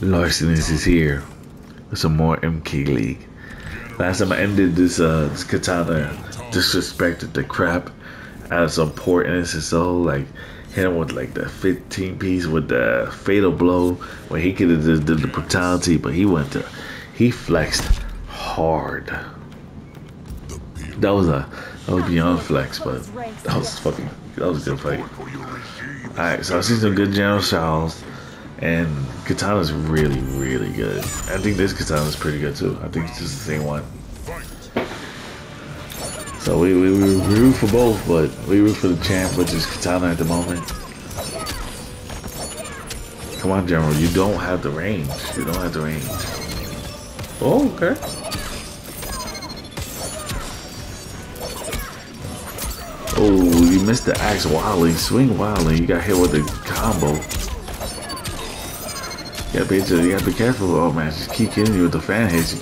Larcenies is here with some more MK League. Last time I ended this, uh, this katana disrespected the crap out of some poor innocent soul. Like, hit him with like the 15 piece with the fatal blow where he could have just did the brutality, but he went to, he flexed hard. That was a, that was beyond flex, but that was fucking, that was a good fight. Alright, so I see some good General Shaos. And Katana's really, really good. I think this Katana's pretty good too. I think it's just the same one. So we, we, we root for both, but we root for the champ, which is Katana at the moment. Come on, General. You don't have the range. You don't have the range. Oh, okay. Oh, you missed the axe wildly. Swing wildly. You got hit with the combo. You gotta be, you gotta be careful. Oh man, just keep hitting you with the fan hits.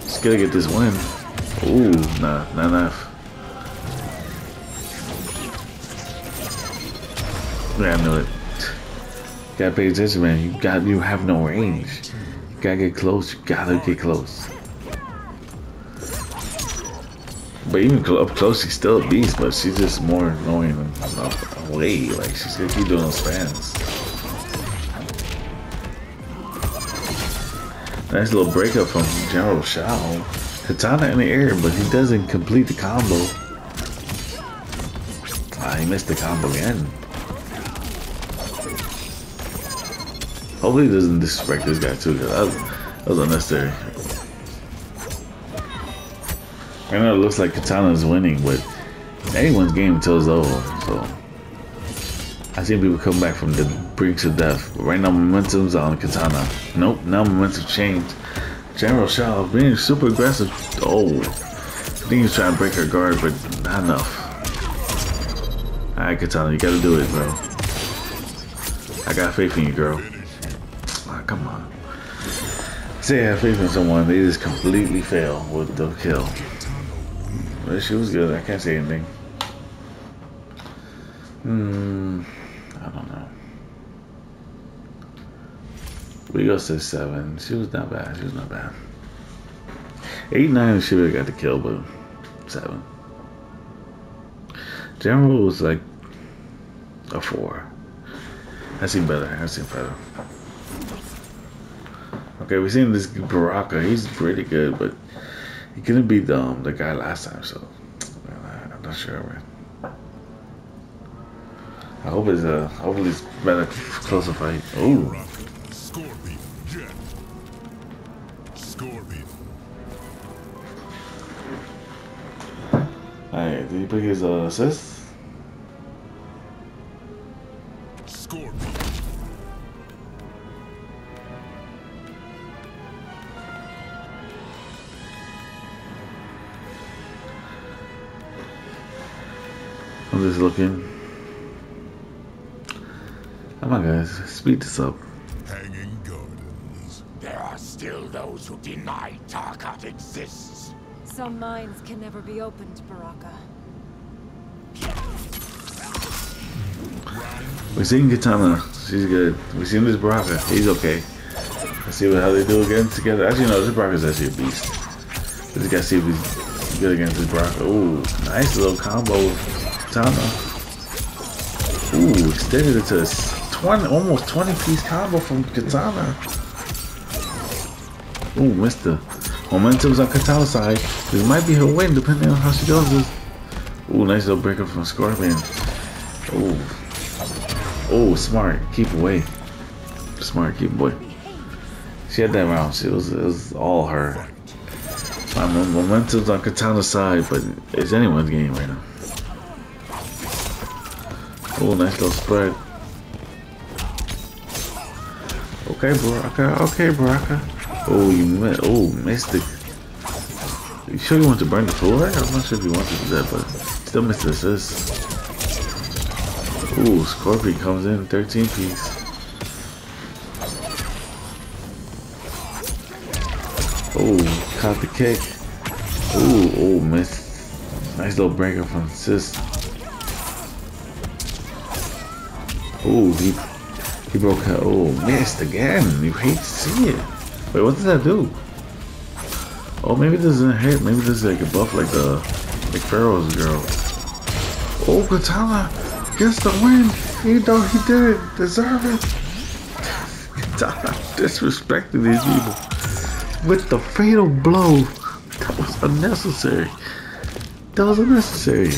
Just gotta get this win. Ooh, nah, not enough. Yeah, I knew it. You gotta pay attention, man. You got, you have no range. You gotta get close. You gotta get close. But even up close, she's still a beast, but she's just more annoying away. Like she's gonna keep doing those fans. Nice little breakup from General Shao. Katana in the air, but he doesn't complete the combo. Ah, he missed the combo again. Hopefully he doesn't disrespect this guy too, because that, that was unnecessary. I know it looks like Katana is winning, but anyone's game until it's over, so. I seen people come back from the brinks of death. Right now, momentum's on Katana. Nope, now momentum changed. General Shao being super aggressive. Oh, I think he's trying to break her guard, but not enough. Alright, Katana, you gotta do it, bro. I got faith in you, girl. Oh, come on. Say I have faith in someone, they just completely fail with the kill. But she was good, I can't say anything. Hmm. I don't know. We go to seven. She was not bad. She was not bad. Eight, nine, she would have got the kill, but seven. General was like a four. I seen better. I seen better. Okay, we seen this Baraka. He's pretty good, but he couldn't beat the, um, the guy last time, so I'm not sure, man. I hope it's uh hopefully it's better closer fight. Ooh. Scorpion, Jet. Scorpion. Alright, did he pick his uh, assist? Scorpion. I'm just looking. Come on guys, speed this up. Those who deny Tarkat exists. Some minds can never be opened, Baraka. We seen Katana, she's good. We seen this Baraka, he's okay. Let's see what, how they do again together. Actually, no, this Baraka's actually a beast. We just gotta see if he's good against this Baraka. Ooh, nice little combo with Katana. Ooh, extended it to a 20, almost 20 piece combo from Katana. Ooh, missed momentum's on Katana's side. This might be her win depending on how she does this. Ooh, nice little breaker from Scorpion. Ooh. Oh, smart. Keep away. Smart, keep away. She had that round. She was, it was all her. My momentum's on Katana's side, but it's anyone's game right now. Oh, nice little spread. Okay, Baraka. Okay, Baraka. Oh, you missed. Oh, missed it. You sure you want to burn the floor? I'm not sure if you want to do that, but still missed the assist. Ooh, Scorpion comes in, 13 piece. Oh, caught the kick. Ooh, oh, missed. Nice little breaker from Sis. Oh, he He broke out. Oh, missed again. You hate to see it. Wait, what does that do? Oh, maybe this a hit. Maybe this is like a buff like the like Pharaoh's girl. Oh, Katana gets the win. Even though he didn't deserve it. Katana disrespecting these people with the fatal blow. That was unnecessary. That was unnecessary.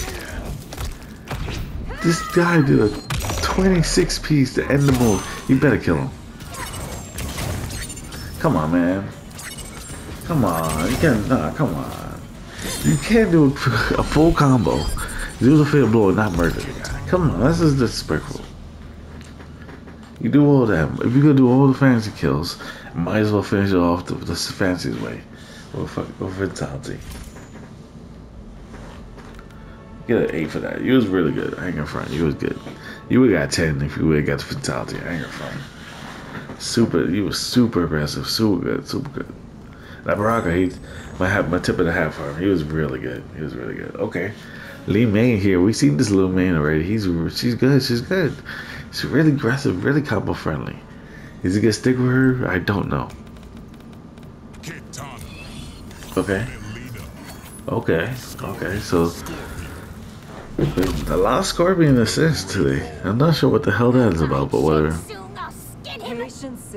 This guy did a 26 piece to end the move. You better kill him. Come on, man. Come on. You can't, nah, come on. You can't do a, full combo. Do the fatal blow and not murder the guy. Come on, this is disrespectful. You do all that. If you're gonna do all the fancy kills, might as well finish it off the, the fanciest way. With, with fatality. Get an 8 for that. You was really good. I ain't gonna front. You was good. You would got 10 if you would have got the fatality. I ain't gonna front. Super, you was super aggressive. Super good. Super good. Now Baraka, he my my tip of the hat for him. He was really good. He was really good. Okay. Li Mei here. We seen this little man already. He's she's good. She's good. She's really aggressive, really combo friendly. Is he gonna stick with her? I don't know. Okay. Okay. Okay. So a lot of Scorpion assists today. I'm not sure what the hell that is about, but whatever.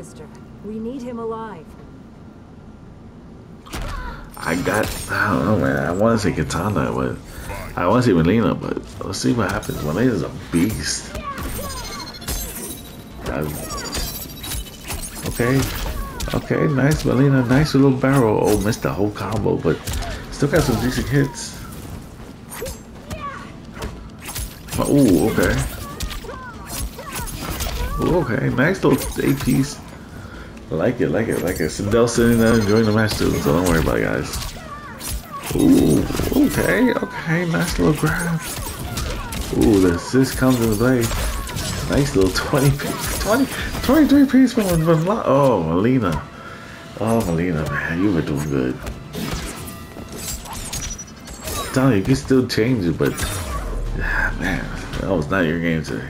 Sister. We need him alive. I got. I don't know, man. I want to say Katana, but I want to say Mileena, but let's see what happens. Mileena's a beast. I- okay. Okay, nice Mileena, nice little barrel. Oh, missed the whole combo, but still got some decent hits. Oh, okay. Ooh, okay, nice little eight piece. Like it, like it, like it. Sindel sitting there enjoying the match too, so don't worry about it, guys. Ooh, okay, okay, nice little grab. Ooh, the assist comes into play. Nice little 20 piece, 20, 23 piece from, from Oh, Mileena. Oh, Mileena, man, you were doing good. I'm you, can still change it, but ah, man, that was not your game today.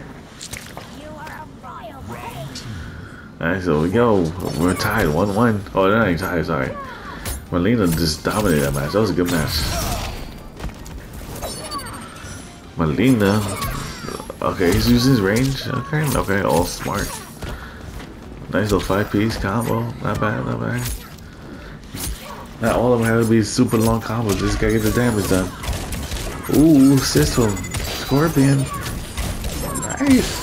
Alright, so we go. We're tied 1 1. Oh, they're not tied, sorry. Mileena just dominated that match. That was a good match. Mileena. Okay, he's using his range. Okay, okay, all smart. Nice little five piece combo. Not bad, not bad. Not all of them have to be super long combos. Just gotta get the damage done. Ooh, system. Scorpion. Nice.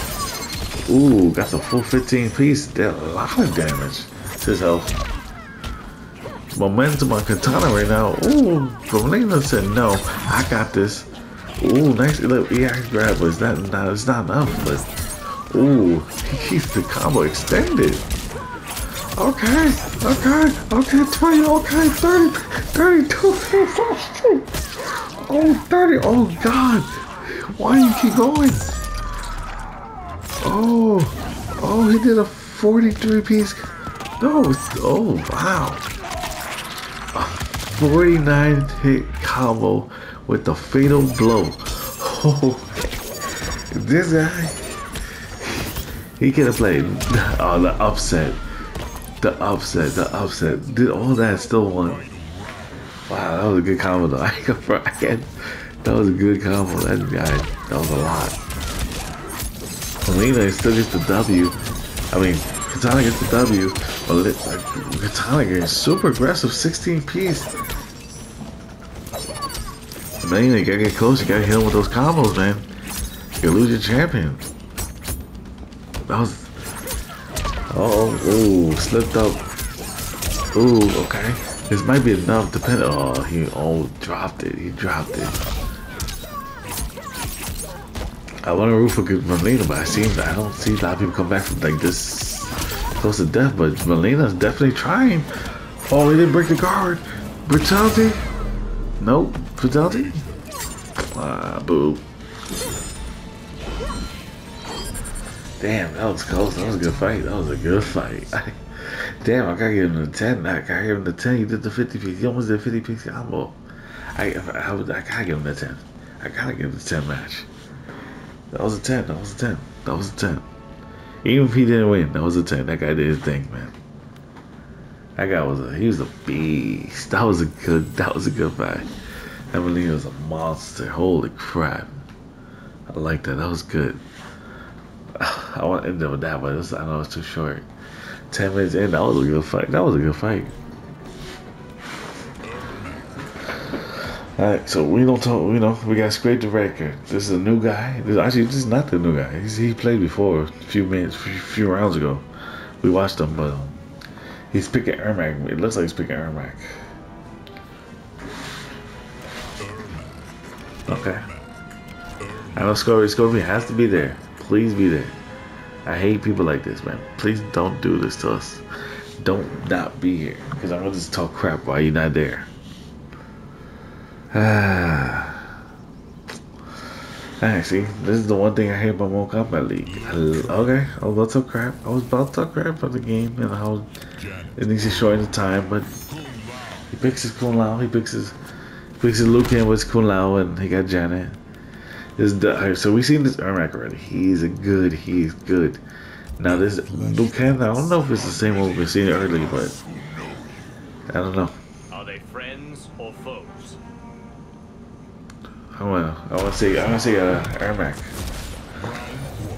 Ooh, got the full 15 piece. Did a lot of damage to his health. Momentum on Katana right now. Ooh, Mileena said no. I got this. Ooh, nice little EX grab, it's not, not, it's not enough. But ooh, he keeps the combo extended. Okay, okay, okay, 20, okay, 30, 32, 32. Oh, 30, oh God. Why do you keep going? Oh, oh, he did a 43 piece. No, oh, wow. A 49 hit combo with the fatal blow. Oh, this guy, he could have played oh, the upset. The upset, the upset. Did all that, still won. Wow, that was a good combo though. I can't, that was a good combo. That guy, that was a lot. Mileena still gets the W. I mean, Katana gets the W. But Katana gets super aggressive, 16 piece. Mileena, you gotta get close. You gotta hit him with those combos, man. You lose your champion. That was. Oh, ooh, slipped up. Ooh, okay. This might be enough. Depending. Oh, he oh dropped it. He dropped it. I want to root for Mileena, but I see I don't see a lot of people come back from like this close to death. But Mileena's definitely trying. Oh, he didn't break the guard. Brutality. Nope. Brutality. Ah, boo. Damn, that was close. That was a good fight. That was a good fight. Damn, I gotta give him the 10. I gotta give him the 10. He did the 50 piece. He almost did 50 piece combo. I, I, I, I gotta give him the 10. I gotta give him the 10 match. That was a 10. That was a 10. That was a 10. Even if he didn't win, that was a 10. That guy did his thing, man. That guy was a he was a beast. That was a good that was a good fight. Emily was a monster. Holy crap. I like that. That was good. I want to end up with that, but was, I know it's too short. Ten minutes in, that was a good fight. That was a good fight. Alright, so we don't talk, you know, we got scraped the record. This is a new guy. This actually this is not the new guy. He's, he played before a few minutes, a few, rounds ago. We watched him, but um, he's picking Ermac. It looks like he's picking Ermac. Okay. I know Scorpion, Scorpion has to be there. Please be there. I hate people like this, man. Please don't do this to us. Don't not be here. Because I'm to just talk crap while you're not there. Ah. Actually, this is the one thing I hate about Mortal Kombat League. Okay, I was about to crap. I was about to crap about the game and how it needs to shorten the time, but he picks his Kung Lao, he picks his, he picks his Liu Kang with Kung Lao, and he got Janet. This, so we seen this Ermac already. He's a good, he's good. Now this Liu Kang, I don't know if it's the same one we've seen earlier, but I don't know. I wanna, I wanna see. I wanna say uh, Ermac.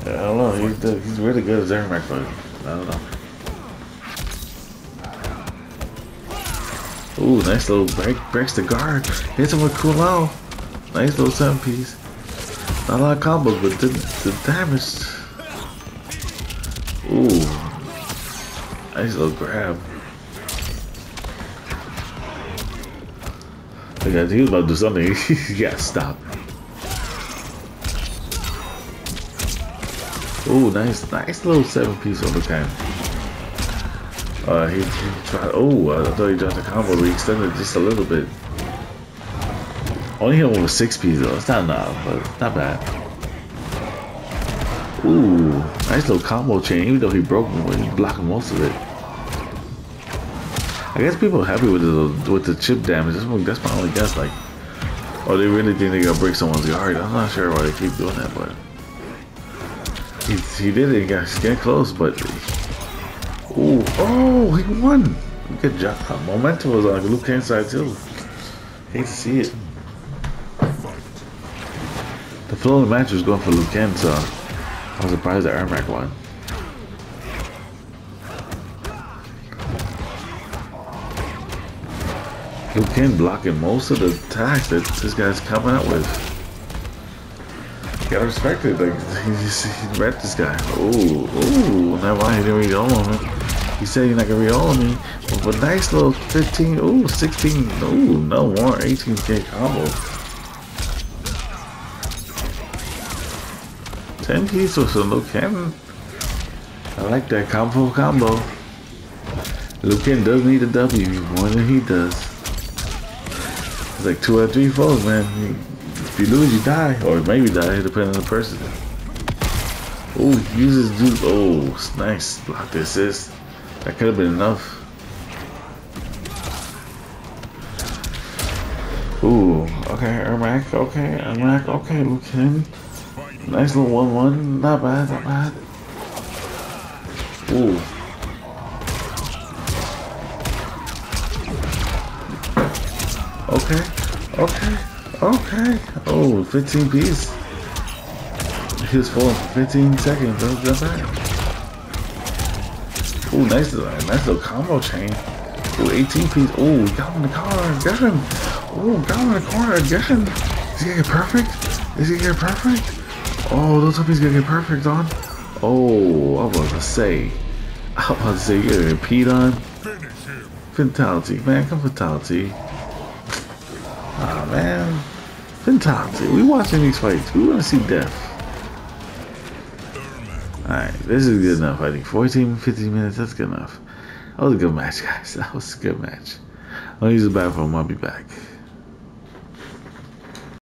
I don't know. He's, he's really good as Ermac, but I don't know. Ooh, nice little break, breaks the guard. Hits him with Kung Lao. Nice little seven piece. Not a lot of combos, but the, the damage. Ooh. Nice little grab. He was about to do something. he got stopped. Ooh, nice, nice little seven piece can. Uh, he, he tried. Oh, I thought he dropped the combo. We extended just a little bit. Only hit him with six piece though. It's not enough, but not bad. Ooh, nice little combo chain. Even though he broke me, he's blocking most of it. I guess people are happy with the with the chip damage. That's, my only guess. Like, oh, they really think they're gonna break someone's guard. I'm not sure why they keep doing that, but he, he did it. He got close, but oh, oh, he won. Good job. Momentum was on Liu Kang's side too. Hate to see it. The flow of the match was going for Liu Kang, so I was surprised that Ermac won. Liu blocking most of the attacks that this guy's coming up with. Gotta respect it. Like he's he read this guy. Ooh, ooh. Never mind. He didn't read all of me. He said he's not gonna read all of me. But a nice little 15. Ooh, 16. Ooh, no more 18k combo. 10 keys with a Liu Kang. I like that combo combo. Liu Kang does need a W more than he does. It's like two or three foes, man. If you lose, you die. Or maybe die, depending on the person. Oh, uses dude. Oh, nice. Block the assist. That could have been enough. Ooh, okay, Ermac, okay, Ermac, okay, Liu Kang. Nice little 1-1. Not bad, not bad. Ooh. Okay, okay. Oh, 15 piece. He was falling for 15 seconds. That was that. Ooh, nice little, nice little combo chain. Ooh, 18 piece. Ooh, got him in the corner. Get him. Ooh, got him in the corner again. Is he gonna get perfect? Is he gonna get perfect? Oh, those puppies gonna get perfect on. Oh, I was to say. I was about to say, you're gonna repeat on. Him. Fatality, man, come fatality. Oh, man, fatality. We watching these fights. We want to see death. Alright, this is good enough. I think 14, 15 minutes. That's good enough. That was a good match, guys. That was a good match. I'll use the bathroom. I'll be back.